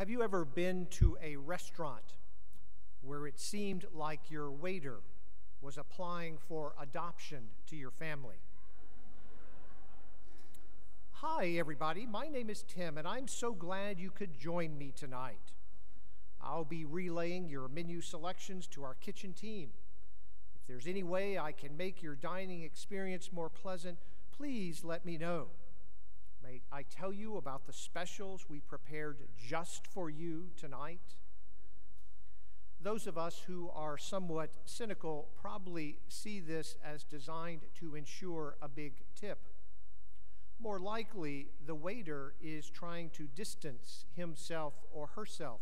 Have you ever been to a restaurant where it seemed like your waiter was applying for adoption to your family? Hi, everybody. My name is Tim, and I'm so glad you could join me tonight. I'll be relaying your menu selections to our kitchen team. If there's any way I can make your dining experience more pleasant, please let me know. May I tell you about the specials we prepared just for you tonight? Those of us who are somewhat cynical probably see this as designed to ensure a big tip. More likely, the waiter is trying to distance himself or herself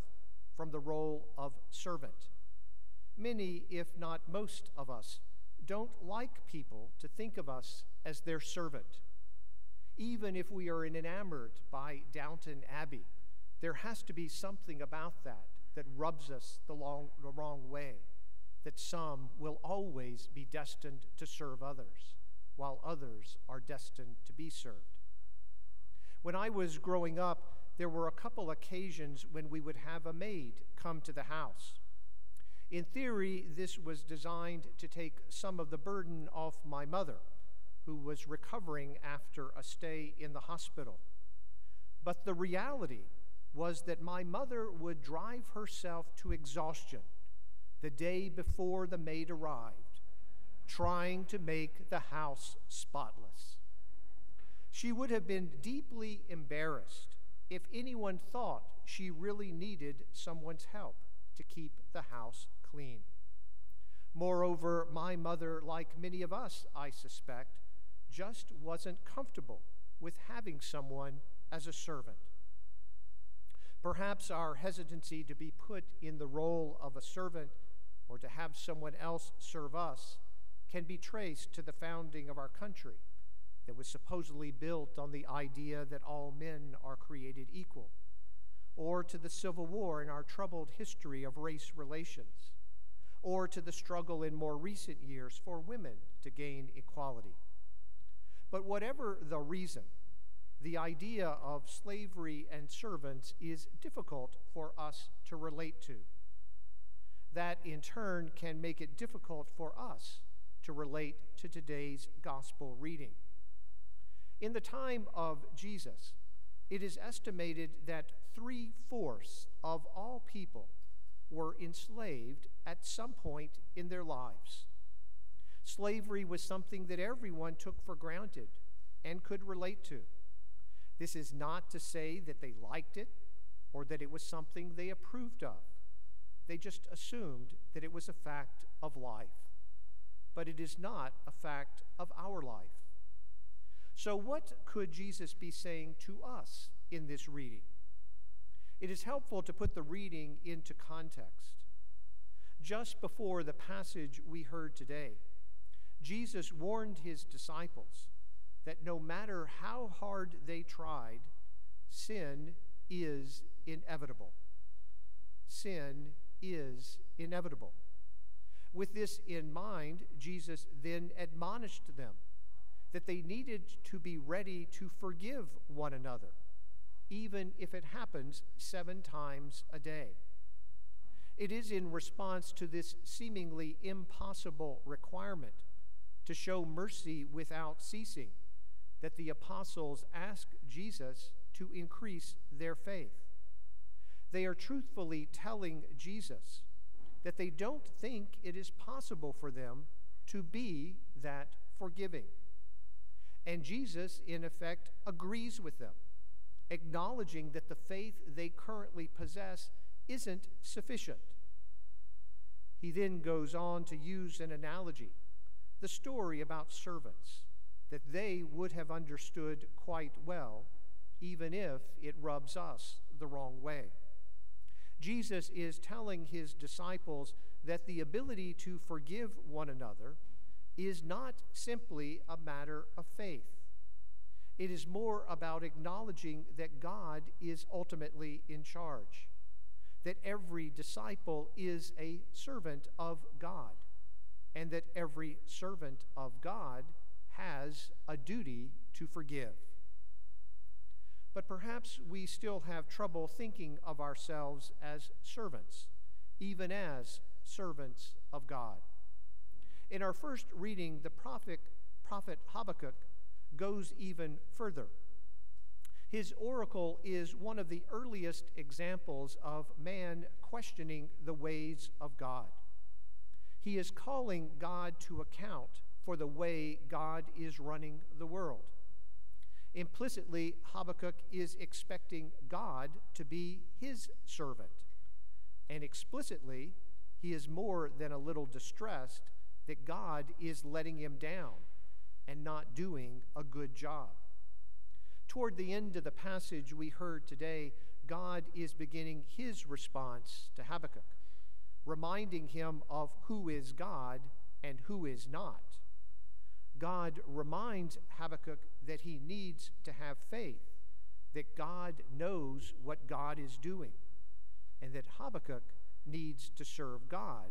from the role of servant. Many, if not most of us, don't like people to think of us as their servant even if we are enamored by Downton Abbey, there has to be something about that that rubs us the, long, the wrong way, that some will always be destined to serve others, while others are destined to be served. When I was growing up, there were a couple occasions when we would have a maid come to the house. In theory, this was designed to take some of the burden off my mother who was recovering after a stay in the hospital. But the reality was that my mother would drive herself to exhaustion the day before the maid arrived, trying to make the house spotless. She would have been deeply embarrassed if anyone thought she really needed someone's help to keep the house clean. Moreover, my mother, like many of us, I suspect, just wasn't comfortable with having someone as a servant. Perhaps our hesitancy to be put in the role of a servant or to have someone else serve us can be traced to the founding of our country that was supposedly built on the idea that all men are created equal, or to the Civil War and our troubled history of race relations, or to the struggle in more recent years for women to gain equality. But whatever the reason, the idea of slavery and servants is difficult for us to relate to. That in turn can make it difficult for us to relate to today's gospel reading. In the time of Jesus, it is estimated that three fourths of all people were enslaved at some point in their lives. Slavery was something that everyone took for granted and could relate to. This is not to say that they liked it or that it was something they approved of. They just assumed that it was a fact of life. But it is not a fact of our life. So, what could Jesus be saying to us in this reading? It is helpful to put the reading into context. Just before the passage we heard today, Jesus warned his disciples that no matter how hard they tried, sin is inevitable. Sin is inevitable. With this in mind, Jesus then admonished them that they needed to be ready to forgive one another, even if it happens seven times a day. It is in response to this seemingly impossible requirement to show mercy without ceasing, that the apostles ask Jesus to increase their faith. They are truthfully telling Jesus that they don't think it is possible for them to be that forgiving. And Jesus, in effect, agrees with them, acknowledging that the faith they currently possess isn't sufficient. He then goes on to use an analogy the story about servants that they would have understood quite well, even if it rubs us the wrong way. Jesus is telling his disciples that the ability to forgive one another is not simply a matter of faith. It is more about acknowledging that God is ultimately in charge, that every disciple is a servant of God and that every servant of God has a duty to forgive. but perhaps we still have trouble thinking of ourselves as servants, even as servants of God. In our first reading, the prophet, prophet Habakkuk goes even further. His oracle is one of the earliest examples of man questioning the ways of God. He is calling God to account for the way God is running the world. Implicitly, Habakkuk is expecting God to be his servant. And explicitly, he is more than a little distressed that God is letting him down and not doing a good job. Toward the end of the passage we heard today, God is beginning his response to Habakkuk, reminding him of who is God and who is not. God reminds Habakkuk that he needs to have faith, that God knows what God is doing, and that Habakkuk needs to serve God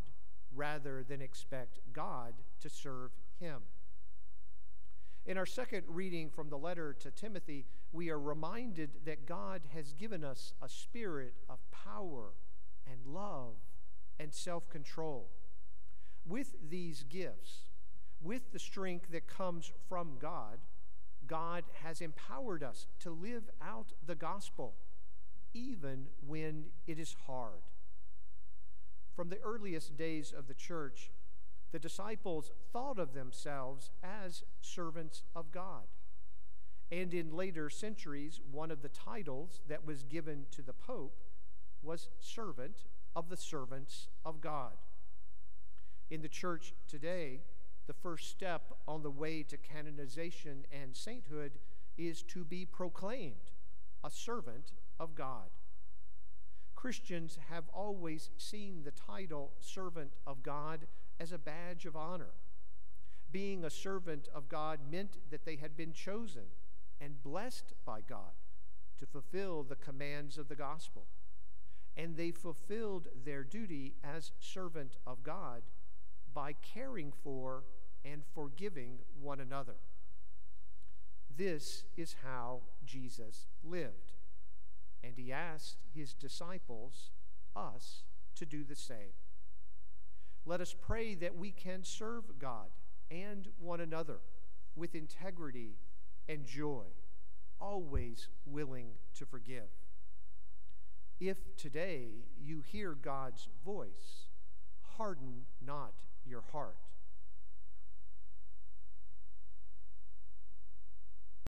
rather than expect God to serve him. In our second reading from the letter to Timothy, we are reminded that God has given us a spirit of power and love and self control. With these gifts, with the strength that comes from God, God has empowered us to live out the gospel, even when it is hard. From the earliest days of the church, the disciples thought of themselves as servants of God. And in later centuries, one of the titles that was given to the Pope was servant of the servants of God. In the church today, the first step on the way to canonization and sainthood is to be proclaimed a servant of God. Christians have always seen the title servant of God as a badge of honor. Being a servant of God meant that they had been chosen and blessed by God to fulfill the commands of the gospel. And they fulfilled their duty as servant of God by caring for and forgiving one another. This is how Jesus lived. And he asked his disciples, us, to do the same. Let us pray that we can serve God and one another with integrity and joy, always willing to forgive. If today you hear God's voice, harden not your heart